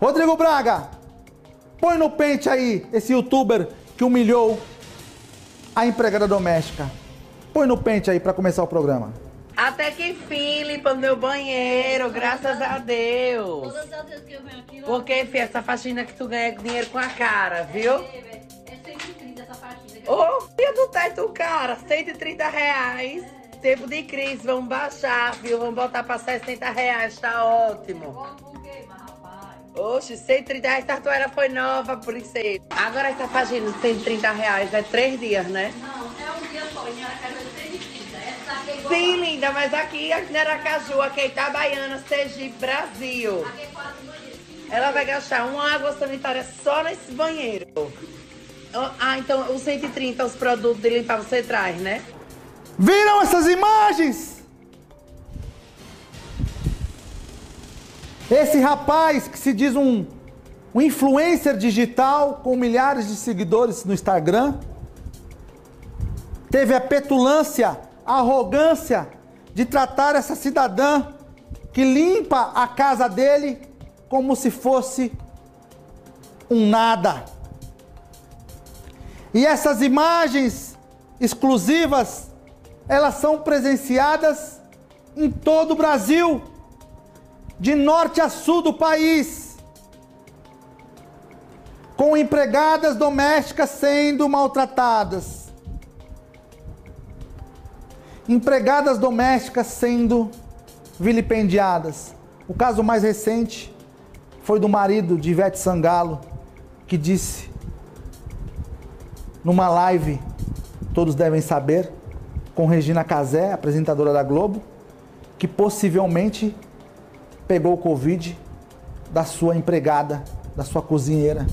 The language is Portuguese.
Rodrigo Braga, põe no pente aí esse youtuber que humilhou a empregada doméstica. Põe no pente aí para começar o programa. Até que enfim, limpando meu banheiro, graças a Deus. Porque, filha, essa faxina que tu ganha dinheiro com a cara, viu? É, é 130 essa faxina. Ô, filha do teto, cara, 130 reais. Tempo de crise, vamos baixar, viu? Vamos botar pra 60 reais, tá ótimo. Oxe, 130 reais, tartuera foi nova, princesa. Agora essa de 130 reais é três dias, né? Não, é um dia só, em Aracaju é 130. Essa aqui é. Sim, linda, mas aqui, aqui em Aracaju, aqui em Itabaiana, Sergipe, Brasil. Aqui é quatro banheiros. Ela vai gastar uma água sanitária só nesse banheiro. Ah, então os 130, os produtos de limpar você traz, né? Viram essas imagens? Esse rapaz que se diz um, um influencer digital com milhares de seguidores no Instagram teve a petulância, a arrogância de tratar essa cidadã que limpa a casa dele como se fosse um nada. E essas imagens exclusivas, elas são presenciadas em todo o Brasil, de norte a sul do país, com empregadas domésticas sendo maltratadas, empregadas domésticas sendo vilipendiadas. O caso mais recente foi do marido de Ivete Sangalo, que disse numa live, todos devem saber, com Regina Casé, apresentadora da Globo, que possivelmente pegou o Covid da sua empregada, da sua cozinheira.